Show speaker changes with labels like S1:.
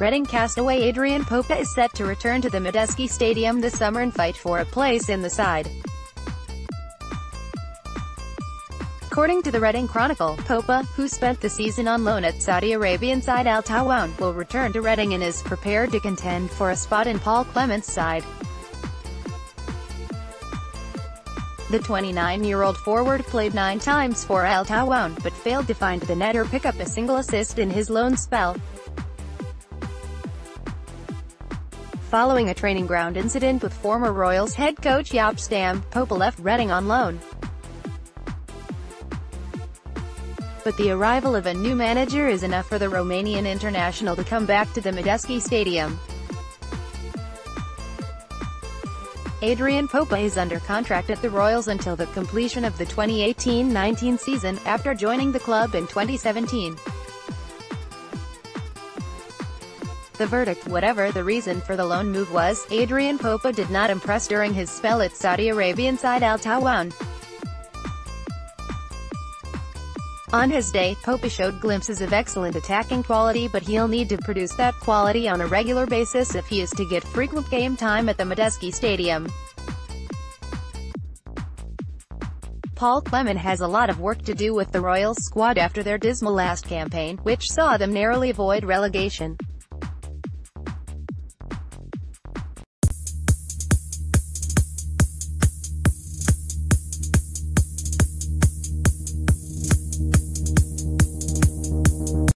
S1: Reading castaway Adrian Popa is set to return to the Madejski Stadium this summer and fight for a place in the side. According to the Reading Chronicle, Popa, who spent the season on loan at Saudi Arabian side Al-Taawoun, will return to Reading and is prepared to contend for a spot in Paul Clement's side. The 29-year-old forward played nine times for Al-Taawoun, but failed to find the net or pick up a single assist in his loan spell. Following a training ground incident with former Royals head coach Jaap Stam, Popa left Reading on loan. But the arrival of a new manager is enough for the Romanian international to come back to the Madejski Stadium. Adrian Popa is under contract at the Royals until the completion of the 2018-19 season, after joining the club in 2017. The verdict Whatever the reason for the loan move was, Adrian Popa did not impress during his spell at Saudi Arabian side Al-Taawoun. On his day, Popa showed glimpses of excellent attacking quality but he'll need to produce that quality on a regular basis if he is to get frequent game time at the Madejski Stadium. Paul Clement has a lot of work to do with the Royals squad after their dismal last campaign, which saw them narrowly avoid relegation.